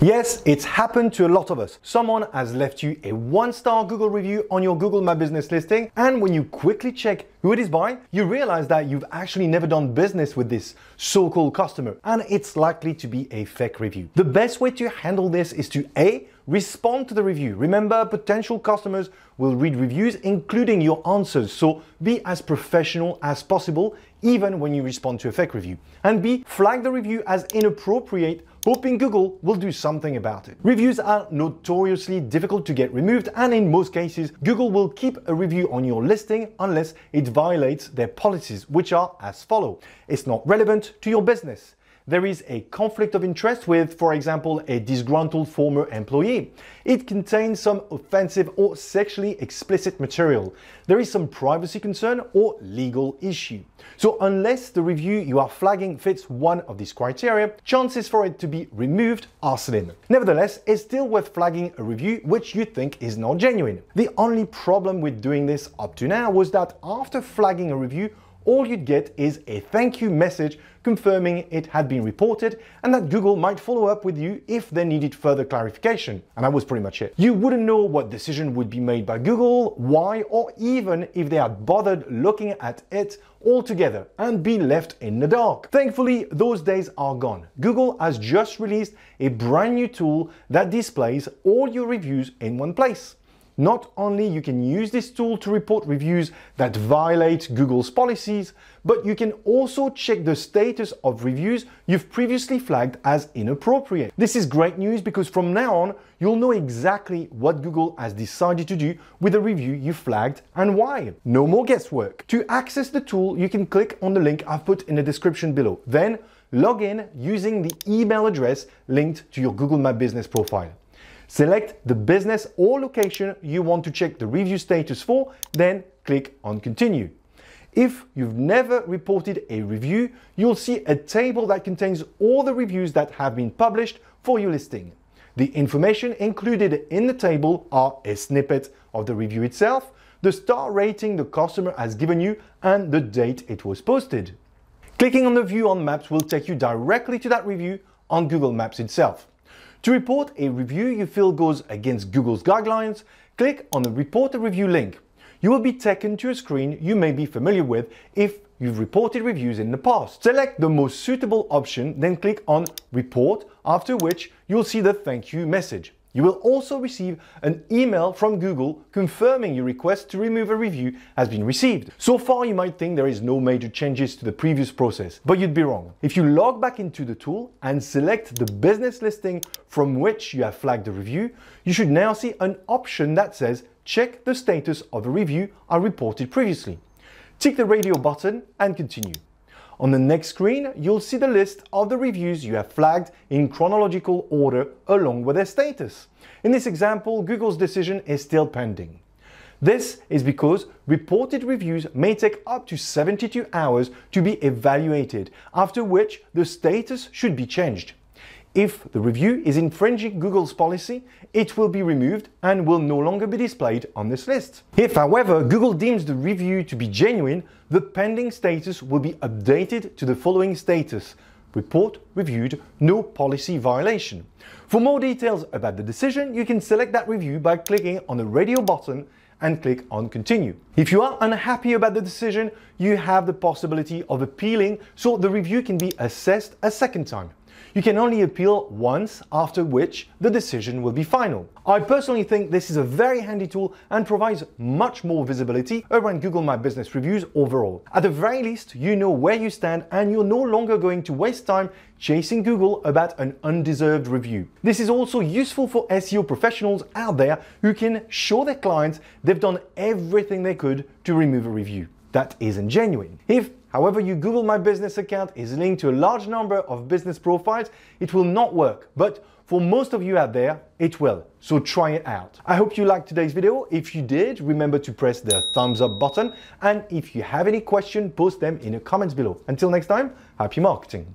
Yes, it's happened to a lot of us. Someone has left you a one-star Google review on your Google My Business listing, and when you quickly check who it is by, you realize that you've actually never done business with this so-called customer, and it's likely to be a fake review. The best way to handle this is to A, respond to the review. Remember, potential customers will read reviews, including your answers, so be as professional as possible, even when you respond to a fake review. And B, flag the review as inappropriate hoping Google will do something about it. Reviews are notoriously difficult to get removed and in most cases, Google will keep a review on your listing unless it violates their policies, which are as follow. It's not relevant to your business there is a conflict of interest with, for example, a disgruntled former employee. It contains some offensive or sexually explicit material. There is some privacy concern or legal issue. So unless the review you are flagging fits one of these criteria, chances for it to be removed are slim. Nevertheless, it's still worth flagging a review which you think is not genuine. The only problem with doing this up to now was that after flagging a review, all you'd get is a thank you message confirming it had been reported and that Google might follow up with you if they needed further clarification. And that was pretty much it. You wouldn't know what decision would be made by Google, why, or even if they had bothered looking at it altogether and be left in the dark. Thankfully, those days are gone. Google has just released a brand new tool that displays all your reviews in one place. Not only you can use this tool to report reviews that violate Google's policies, but you can also check the status of reviews you've previously flagged as inappropriate. This is great news because from now on, you'll know exactly what Google has decided to do with a review you flagged and why. No more guesswork. To access the tool, you can click on the link I've put in the description below. Then log in using the email address linked to your Google My Business profile. Select the business or location you want to check the review status for, then click on continue. If you've never reported a review, you'll see a table that contains all the reviews that have been published for your listing. The information included in the table are a snippet of the review itself, the star rating the customer has given you, and the date it was posted. Clicking on the view on Maps will take you directly to that review on Google Maps itself. To report a review you feel goes against Google's guidelines, click on the Report a Review link. You will be taken to a screen you may be familiar with if you've reported reviews in the past. Select the most suitable option, then click on Report, after which you'll see the thank you message. You will also receive an email from Google confirming your request to remove a review has been received. So far, you might think there is no major changes to the previous process, but you'd be wrong. If you log back into the tool and select the business listing from which you have flagged the review, you should now see an option that says check the status of a review I reported previously. Tick the radio button and continue. On the next screen, you'll see the list of the reviews you have flagged in chronological order along with their status. In this example, Google's decision is still pending. This is because reported reviews may take up to 72 hours to be evaluated, after which the status should be changed. If the review is infringing Google's policy, it will be removed and will no longer be displayed on this list. If, however, Google deems the review to be genuine, the pending status will be updated to the following status. Report reviewed, no policy violation. For more details about the decision, you can select that review by clicking on the radio button and click on continue. If you are unhappy about the decision, you have the possibility of appealing so the review can be assessed a second time. You can only appeal once, after which the decision will be final. I personally think this is a very handy tool and provides much more visibility around Google My Business reviews overall. At the very least, you know where you stand and you're no longer going to waste time chasing Google about an undeserved review. This is also useful for SEO professionals out there who can show their clients they've done everything they could to remove a review that isn't genuine. If However, you Google My Business account is linked to a large number of business profiles, it will not work. But for most of you out there, it will. So try it out. I hope you liked today's video. If you did, remember to press the thumbs up button. And if you have any questions, post them in the comments below. Until next time, happy marketing.